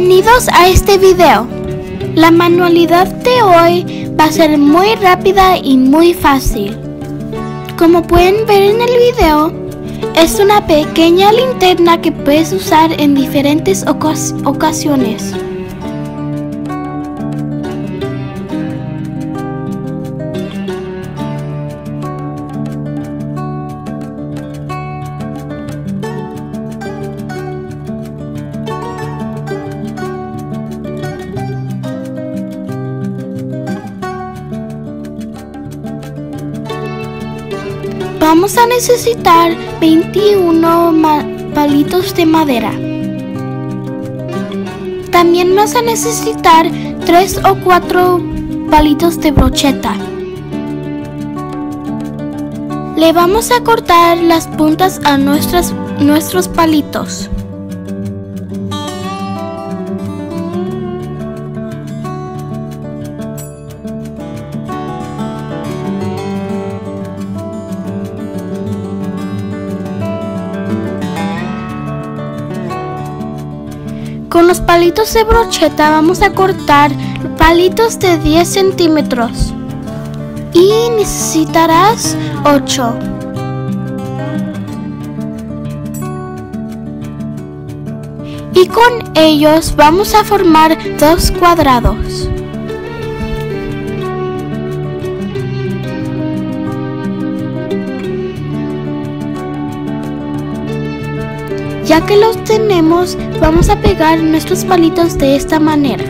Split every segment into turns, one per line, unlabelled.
Bienvenidos a este video. La manualidad de hoy va a ser muy rápida y muy fácil. Como pueden ver en el video, es una pequeña linterna que puedes usar en diferentes ocas- ocasiones. Vamos a necesitar 21 ma- palitos de madera. También vas a necesitar 3 o 4 palitos de brocheta. Le vamos a cortar las puntas a nuestros palitos. Los palitos de brocheta vamos a cortar palitos de 10 centímetros. Y necesitarás 8. Y con ellos vamos a formar dos cuadrados. Ya que los tenemos, vamos a pegar nuestros palitos de esta manera.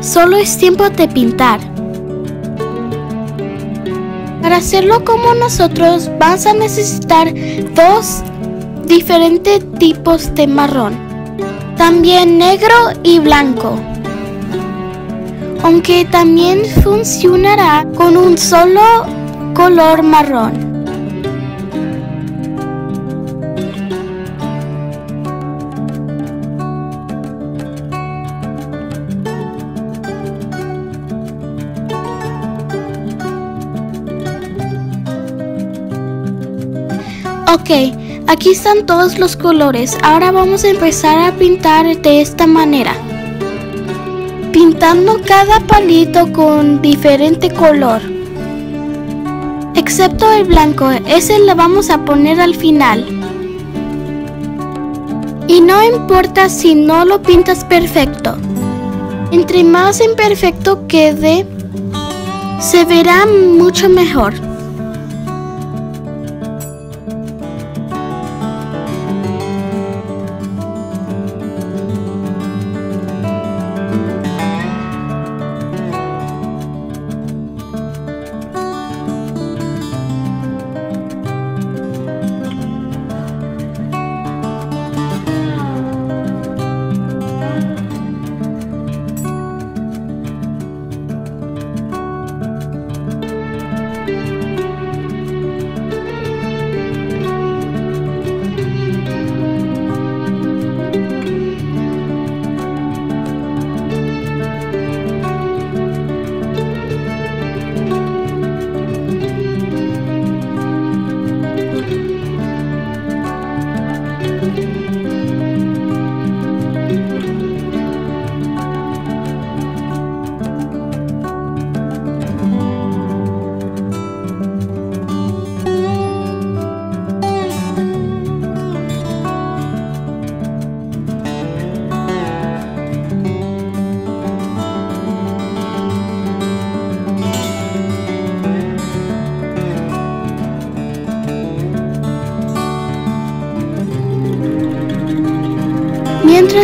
Solo es tiempo de pintar. Para hacerlo como nosotros vas a necesitar dos diferentes tipos de marrón. También negro y blanco. Aunque también funcionará con un solo color marrón. Ok, aquí están todos los colores. Ahora vamos a empezar a pintar de esta manera. Pintando cada palito con diferente color. Excepto el blanco, ese lo vamos a poner al final. Y no importa si no lo pintas perfecto. Entre más imperfecto quede, se verá mucho mejor.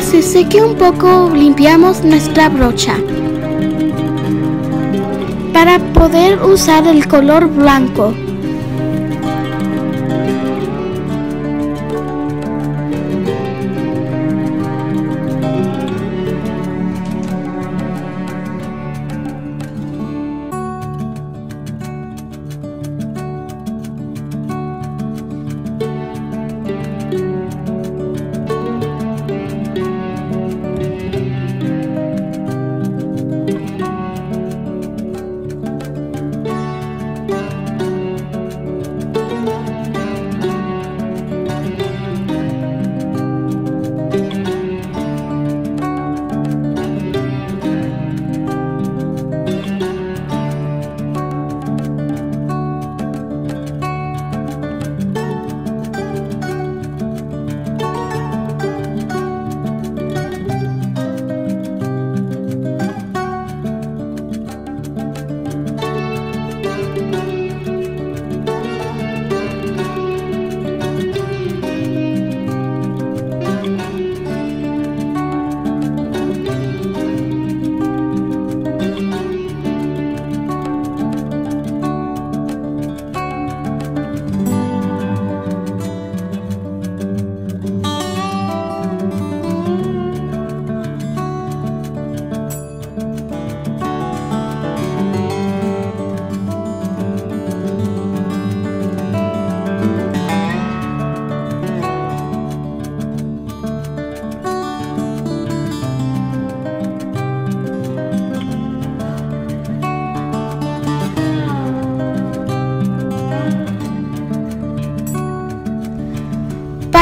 Se seque un poco, limpiamos nuestra brocha para poder usar el color blanco.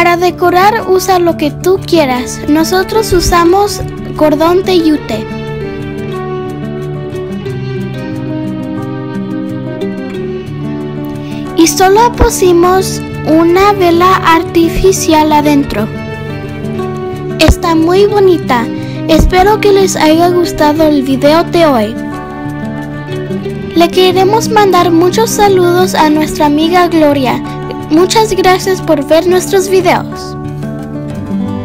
Para decorar usa lo que tú quieras. Nosotros usamos cordón de yute. Y solo pusimos una vela artificial adentro. Está muy bonita. Espero que les haya gustado el video de hoy. Le queremos mandar muchos saludos a nuestra amiga Gloria. Muchas gracias por ver nuestros videos.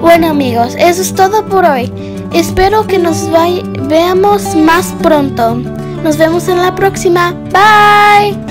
Bueno amigos, eso es todo por hoy. Espero que nos veamos más pronto. Nos vemos en la próxima. Bye.